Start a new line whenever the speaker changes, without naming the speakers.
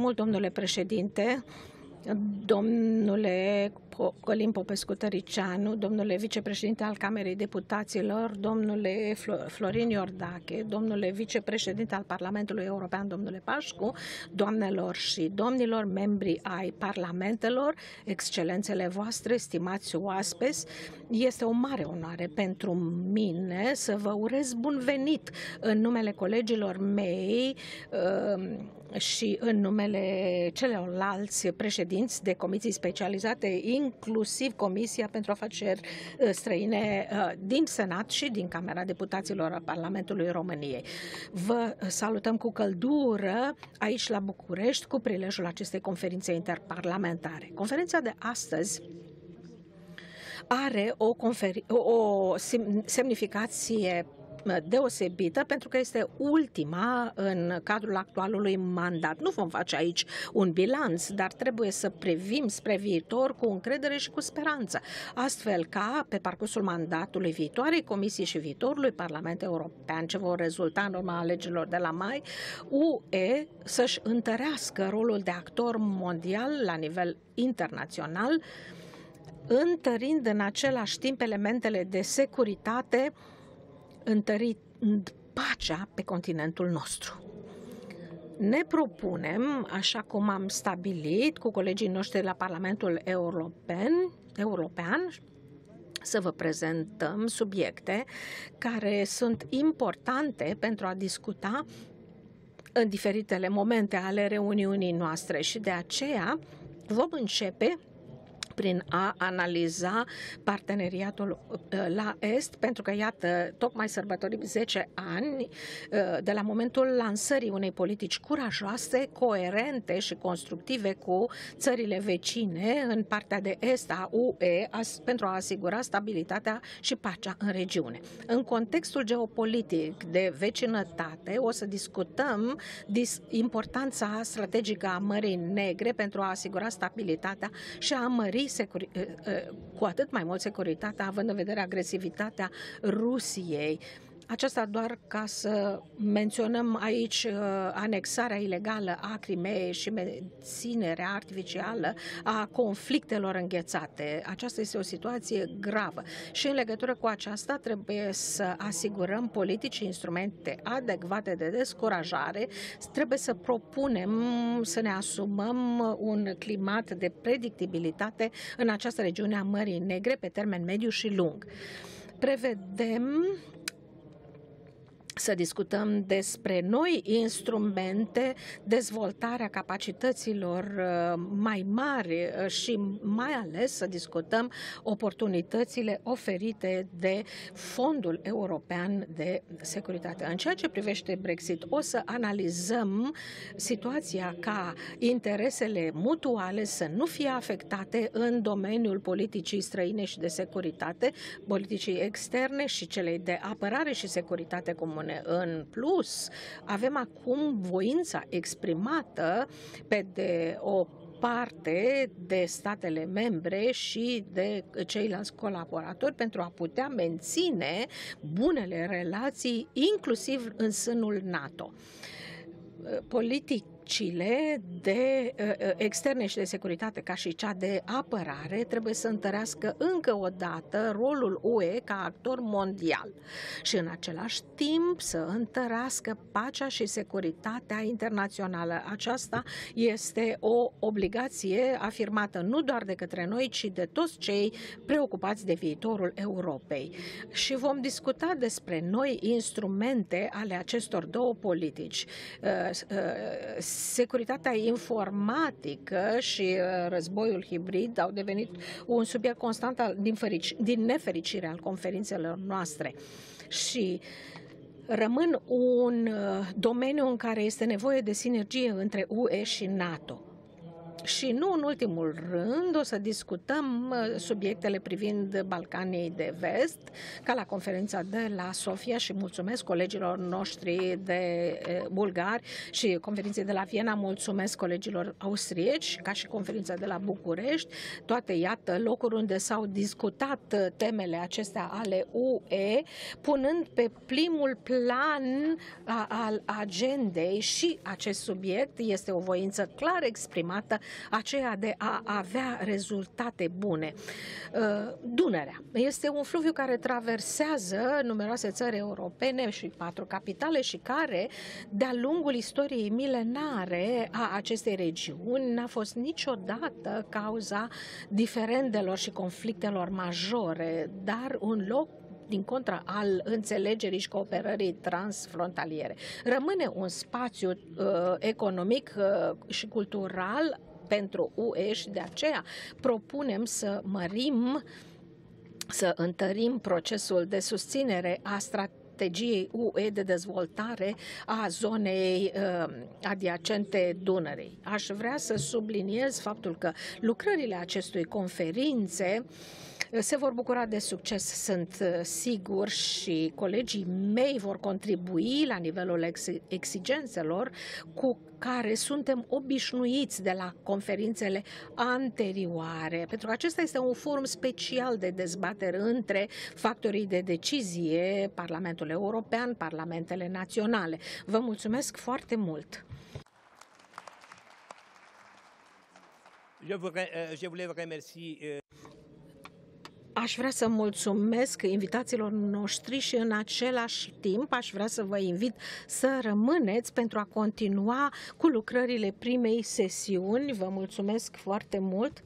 Mult, domnule președinte, domnule Călim Popescu Tăricianu, domnule vicepreședinte al Camerei Deputaților, domnule Florin Iordache, domnule vicepreședinte al Parlamentului European, domnule Pașcu, doamnelor și domnilor, membri ai parlamentelor, excelențele voastre, stimați oaspeți, este o mare onoare pentru mine să vă urez bun venit în numele colegilor mei uh, și în numele celorlalți președinți de comisii specializate, inclusiv Comisia pentru Afaceri uh, Străine uh, din Senat și din Camera Deputaților a Parlamentului României. Vă salutăm cu căldură aici la București cu prilejul acestei conferințe interparlamentare. Conferința de astăzi are o, o semnificație deosebită pentru că este ultima în cadrul actualului mandat. Nu vom face aici un bilanț, dar trebuie să privim spre viitor cu încredere și cu speranță, astfel ca pe parcursul mandatului viitoarei Comisii și viitorului Parlament European, ce vor rezulta în urma alegerilor de la mai, UE să-și întărească rolul de actor mondial la nivel internațional, întărind în același timp elementele de securitate întărind pacea pe continentul nostru. Ne propunem, așa cum am stabilit cu colegii noștri la Parlamentul European, European să vă prezentăm subiecte care sunt importante pentru a discuta în diferitele momente ale reuniunii noastre și de aceea vom începe prin a analiza parteneriatul uh, la Est, pentru că, iată, tocmai sărbătorim 10 ani uh, de la momentul lansării unei politici curajoase, coerente și constructive cu țările vecine în partea de Est a UE pentru a asigura stabilitatea și pacea în regiune. În contextul geopolitic de vecinătate, o să discutăm importanța strategică a Mării Negre pentru a asigura stabilitatea și a mări securi- cu atât mai mult securitatea, având în vedere agresivitatea Rusiei. Aceasta doar ca să menționăm aici uh, anexarea ilegală a Crimeei și menținerea artificială a conflictelor înghețate. Aceasta este o situație gravă și în legătură cu aceasta trebuie să asigurăm politici și instrumente adecvate de descurajare. Trebuie să propunem să ne asumăm un climat de predictibilitate în această regiune a Mării Negre pe termen mediu și lung. Prevedem să discutăm despre noi instrumente, dezvoltarea capacităților uh, mai mari uh, și mai ales să discutăm oportunitățile oferite de Fondul European de Securitate. În ceea ce privește Brexit, o să analizăm situația ca interesele mutuale să nu fie afectate în domeniul politicii străine și de securitate, politicii externe și celei de apărare și securitate comune Uniune. În plus, avem acum voința exprimată pe de o parte de statele membre și de ceilalți colaboratori pentru a putea menține bunele relații, inclusiv în sânul NATO. Politic politicile de uh, uh, externe și de securitate, ca și cea de apărare, trebuie să întărească încă o dată rolul UE ca actor mondial și în același timp să întărească pacea și securitatea internațională. Aceasta este o obligație afirmată nu doar de către noi, ci de toți cei preocupați de viitorul Europei. Și vom discuta despre noi instrumente ale acestor două politici uh, securitatea informatică și uh, războiul hibrid au devenit un subiect constant al, din, ferici, din nefericire al conferințelor noastre. Și rămân un uh, domeniu în care este nevoie de sinergie între UE și NATO. Și nu în ultimul rând o să discutăm subiectele privind Balcanii de Vest, ca la conferința de la Sofia și mulțumesc colegilor noștri de bulgari și conferinței de la Viena, mulțumesc colegilor austrieci, ca și conferința de la București, toate, iată, locuri unde s-au discutat temele acestea ale UE, punând pe primul plan al agendei și acest subiect este o voință clar exprimată aceea de a avea rezultate bune. Uh, Dunărea este un fluviu care traversează numeroase țări europene și patru capitale și care, de-a lungul istoriei milenare a acestei regiuni, n-a fost niciodată cauza diferendelor și conflictelor majore, dar un loc din contra al înțelegerii și cooperării transfrontaliere. Rămâne un spațiu uh, economic uh, și cultural pentru UE și de aceea propunem să mărim, să întărim procesul de susținere a strategiei UE de dezvoltare a zonei uh, adiacente Dunării. Aș vrea să subliniez faptul că lucrările acestui conferințe uh, se vor bucura de succes, sunt uh, sigur, și colegii mei vor contribui la nivelul ex- exigențelor cu care suntem obișnuiți de la conferințele anterioare, pentru că acesta este un forum special de dezbatere între factorii de decizie, Parlamentul European, Parlamentele Naționale. Vă mulțumesc foarte mult! Je voulais, euh, je voulais remercier euh, Aș vrea să mulțumesc invitațiilor noștri și în același timp aș vrea să vă invit să rămâneți pentru a continua cu lucrările primei sesiuni. Vă mulțumesc foarte mult!